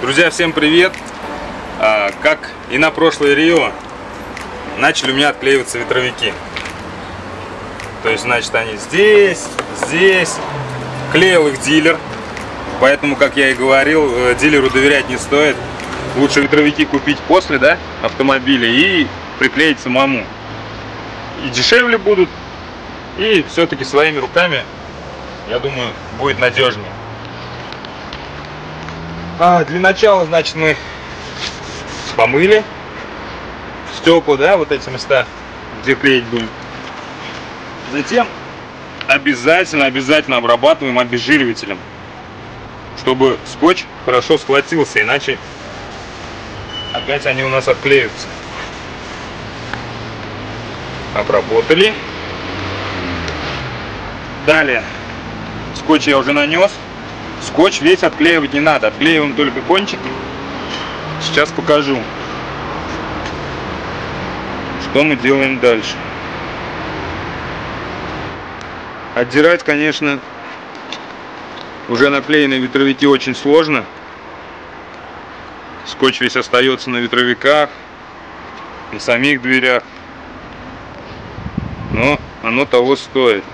Друзья, всем привет! А, как и на прошлое Рио, начали у меня отклеиваться ветровики. То есть, значит, они здесь, здесь. Клеил их дилер. Поэтому, как я и говорил, э, дилеру доверять не стоит. Лучше ветровики купить после, да, автомобиля и приклеить самому. И дешевле будут, и все-таки своими руками, я думаю, будет надежнее. А, для начала, значит, мы помыли стекла, да, вот эти места, где клеить будем. Затем обязательно, обязательно обрабатываем обезжиривателем, чтобы скотч хорошо схватился, иначе опять они у нас отклеются. Обработали. Далее, скотч я уже нанес. Скотч весь отклеивать не надо, отклеиваем только кончики. Сейчас покажу, что мы делаем дальше. Отдирать, конечно, уже наклеенные ветровики очень сложно. Скотч весь остается на ветровиках, на самих дверях. Но оно того стоит.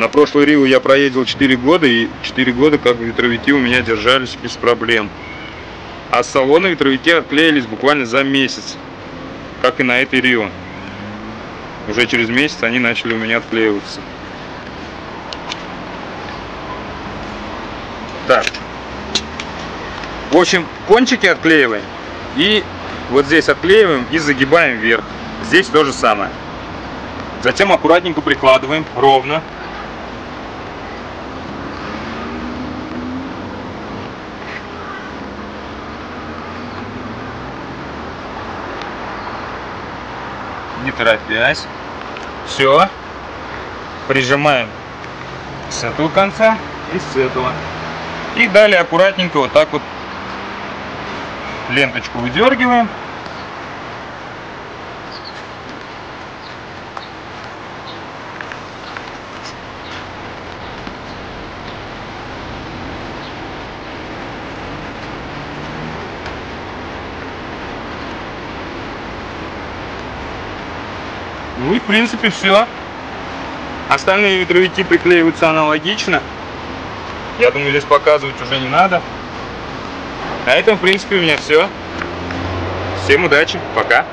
На прошлый Рио я проездил 4 года, и 4 года как ветровики у меня держались без проблем. А с салона ветровики отклеились буквально за месяц, как и на этой Рио. Уже через месяц они начали у меня отклеиваться. Так. В общем, кончики отклеиваем. И вот здесь отклеиваем и загибаем вверх. Здесь то же самое. Затем аккуратненько прикладываем ровно. Не торопясь. Все. Прижимаем с этого конца и с этого. И далее аккуратненько вот так вот ленточку выдергиваем. Ну и в принципе все. Остальные ветровики приклеиваются аналогично. Я думаю, здесь показывать уже не надо. На этом, в принципе, у меня все. Всем удачи, пока.